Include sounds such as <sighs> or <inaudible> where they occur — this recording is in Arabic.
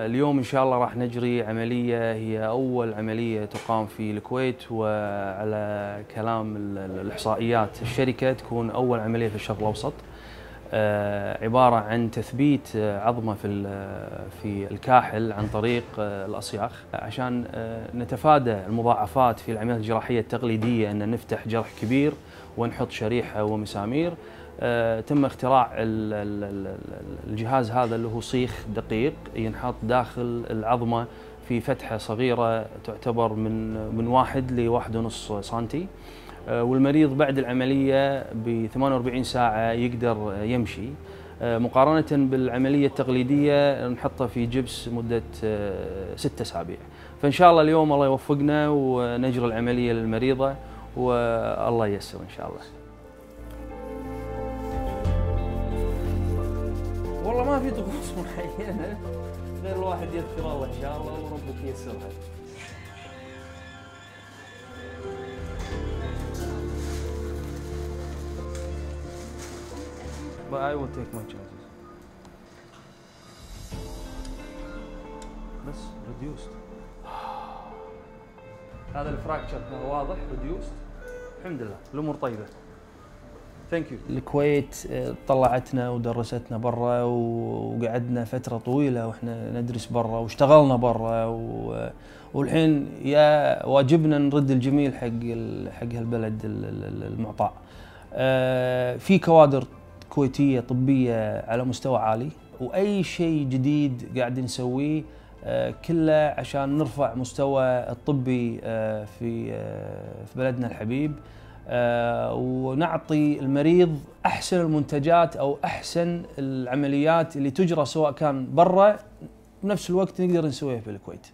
اليوم إن شاء الله راح نجري عملية هي أول عملية تقام في الكويت وعلى كلام الإحصائيات الشركة تكون أول عملية في الشرق الأوسط. آه، عبارة عن تثبيت عظمة في في الكاحل عن طريق الأصياخ. عشان آه، نتفادى المضاعفات في العمليات الجراحية التقليدية أن نفتح جرح كبير ونحط شريحة ومسامير. آه، تم اختراع الجهاز هذا اللي هو صيخ دقيق ينحط داخل العظمة في فتحة صغيرة تعتبر من من واحد لواحد ونص سنتي. آه، والمريض بعد العملية ب 48 ساعة يقدر يمشي. آه، مقارنة بالعملية التقليدية نحطه في جبس مدة ستة أسابيع. فإن شاء الله اليوم الله يوفقنا ونجري العملية للمريضة والله ييسر إن شاء الله. والله ما في طقوس معينة. غير الواحد يذكر الله إن شاء الله وربك ييسرها. But I will take my chances. بس reduced. <sighs> هذا الفراكشر واضح reduced. الحمد لله الأمور طيبة. thank you الكويت آه، طلعتنا ودرستنا برا وقعدنا فترة طويلة وإحنا ندرس برا واشتغلنا برا والحين يا واجبنا نرد الجميل حق حق هالبلد المعطاء. آه، في كوادر كويتية طبية على مستوى عالي وأي شيء جديد قاعد نسويه آه، كله عشان نرفع مستوى الطبي في في بلدنا الحبيب. آه، ونعطي المريض أحسن المنتجات أو أحسن العمليات اللي تجرى سواء كان برا بنفس الوقت نقدر نسويها في الكويت.